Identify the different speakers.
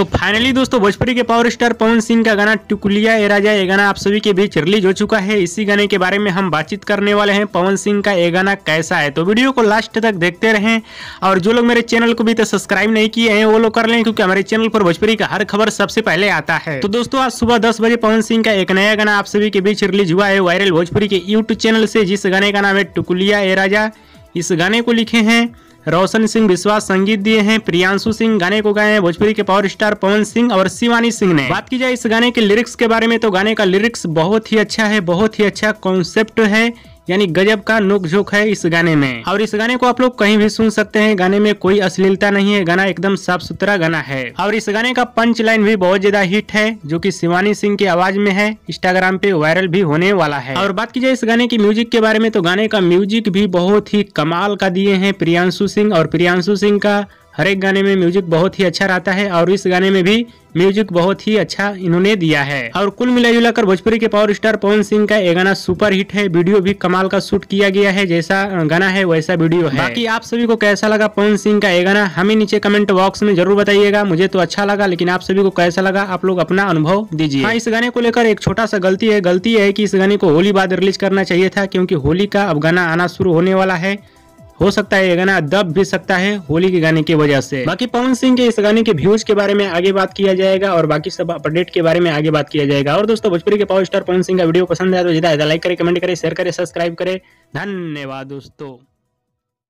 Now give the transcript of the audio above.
Speaker 1: तो फाइनली दोस्तों, भोजपुरी के पावर स्टार पवन सिंह का गाना टुकुलिया ए राजा, ये गाना आप सभी के बीच रिलीज़ हो चुका है। इसी गाने के बारे में हम बातचीत करने वाले हैं पवन सिंह का, ये गाना कैसा है? तो वीडियो को लास्ट तक देखते रहें और जो लोग मेरे चैनल को भी तो सब्सक्राइब नहीं किए हैं, वो लोग कर लें क्योंकि हमारे चैनल पर भोजपुरी का हर खबर सबसे पहले आता है। तो दोस्तों, आज सुबह दस बजे पवन सिंह का एक नया गाना आप सभी के बीच रिलीज़ हुआ है वायरल भोजपुरी के यूट्यूब चैनल से, जिस गाने का नाम है टुकुलिया ए राजा, इस गाने को लिखे हैं रोशन सिंह विश्वास संगीत दिए हैं, प्रियांशु सिंह गाने को गाए हैं, भोजपुरी के पावर स्टार पवन सिंह और शिवानी सिंह ने। बात की जाए इस गाने के लिरिक्स के बारे में तो गाने का लिरिक्स बहुत ही अच्छा है, बहुत ही अच्छा कॉन्सेप्ट है। यानी गजब का नोक झोंक है इस गाने में। और इस गाने को आप लोग कहीं भी सुन सकते हैं। गाने में कोई अश्लीलता नहीं है। गाना एकदम साफ़ सुथरा गाना है। और इस गाने का पंच लाइन भी बहुत ज़्यादा हिट है, जो कि शिवानी सिंह की आवाज़ में है। इंस्टाग्राम पे वायरल भी होने वाला है। और बात की जाए इस गाने की म्यूज़िक के बारे में तो गाने का म्यूज़िक भी बहुत ही कमाल का दिए हैं प्रियांशु सिंह। और प्रियांशु सिंह का हर एक गाने में म्यूज़िक बहुत ही अच्छा रहता है और इस गाने में भी म्यूज़िक बहुत ही अच्छा इन्होंने दिया है। और कुल मिला जुला कर भोजपुरी के पावर स्टार पवन सिंह का ये गाना सुपर हिट है। वीडियो भी कमाल का शूट किया गया है। जैसा गाना है वैसा वीडियो है। बाकी आप सभी को कैसा लगा पवन सिंह का ये गाना? हमें नीचे कमेंट बॉक्स में ज़रूर बताइएगा। मुझे तो अच्छा लगा लेकिन आप सभी को कैसा लगा? आप लोग अपना अनुभव दीजिए। हाँ इस गाने को लेकर एक छोटा सा गलती है। गलती है की इस गाने को होली बाद रिलीज़ करना चाहिए था क्योंकि होली का अब गाना आना शुरू होने वाला है। हो सकता है ये गाना दब भी सकता है होली के गाने की वजह से। बाकी पवन सिंह के इस गाने के व्यूज़ के बारे में आगे बात किया जाएगा और बाकी सब अपडेट के बारे में आगे बात किया जाएगा। और दोस्तों, भोजपुरी के पावर स्टार पवन सिंह का वीडियो पसंद आया तो ज़्यादा लाइक करे कमेंट करे शेयर करे सब्सक्राइब करे। धन्यवाद दोस्तों।